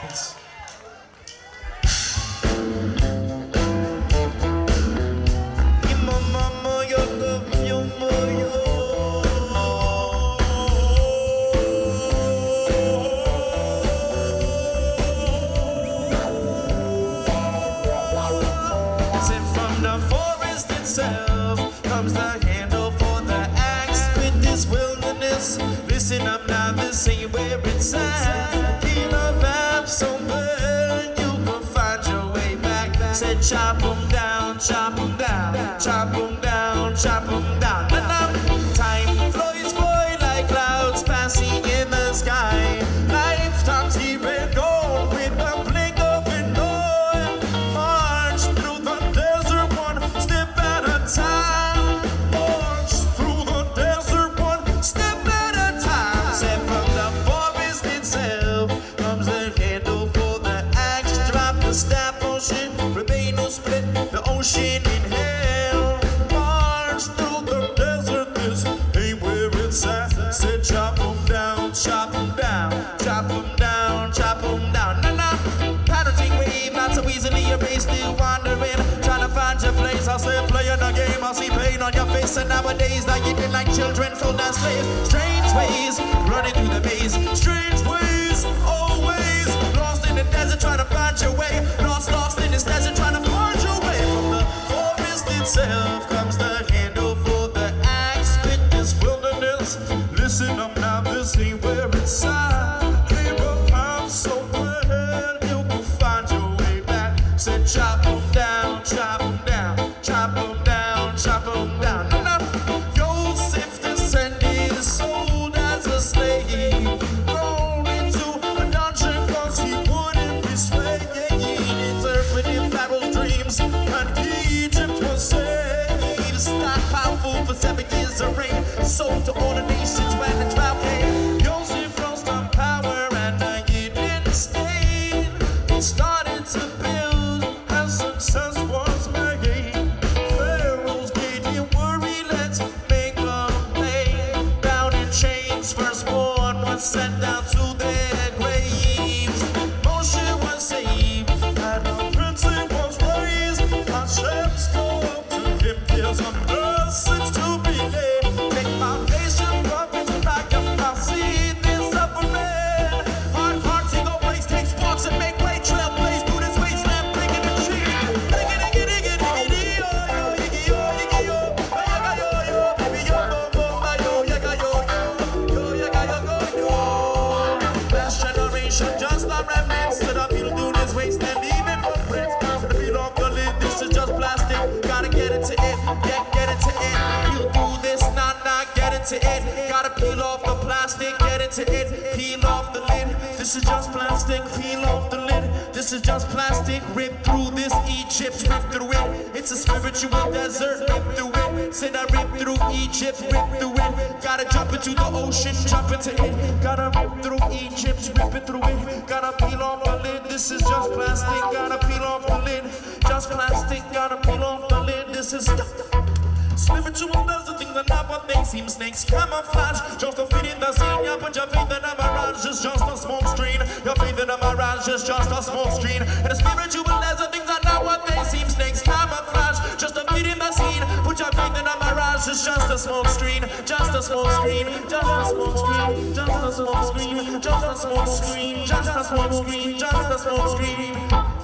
Thanks. Sent from the forest itself comes the handle for the axe with this wilderness. Listen up now, this ain't where it's at. Said chop 'em down, chop chop 'em down, chop chop 'em down, the ocean in hell. March through the desert, where it's at. Said down, down, down, down. Not so easily erased, wandering. Find place, I playing the game. I see pain on your face, and nowadays you did like children, sold as slaves. Strange ways, running through the maze. Strange ways, seven years of reign. Sold to all the nations when the drought came. Joseph power and state. He started to build and success was made. Pharaoh's getting worried, let's make a play. Bound in chains, firstborn was down get it. Gotta peel off the plastic, get it to it. Peel off the lid, this is just plastic. Peel off the lid, this is just plastic. Rip through this Egypt, rip through it. It's a spiritual desert, rip through it. Said I rip through Egypt, rip through it. Gotta jump into the ocean, jump into it. Gotta rip through Egypt, rip it through it. Gotta peel off the lid, this is just plastic. Gotta peel off the lid, just plastic. Gotta peel off the lid, this is. Spiritual does the things that not what they seem snakes camouflage Just to fit in the scene, you put your faith in a mirage It's just a smoke screen Your faith in a mirage is just a smoke screen And the spiritual does the things that not what they seem snakes camouflage Just to fit in the scene, put your faith in a mirage It's just a smoke screen, just a smoke screen Just a smoke screen, just a smoke screen Just a smoke screen, just a smoke screen Just a smoke screen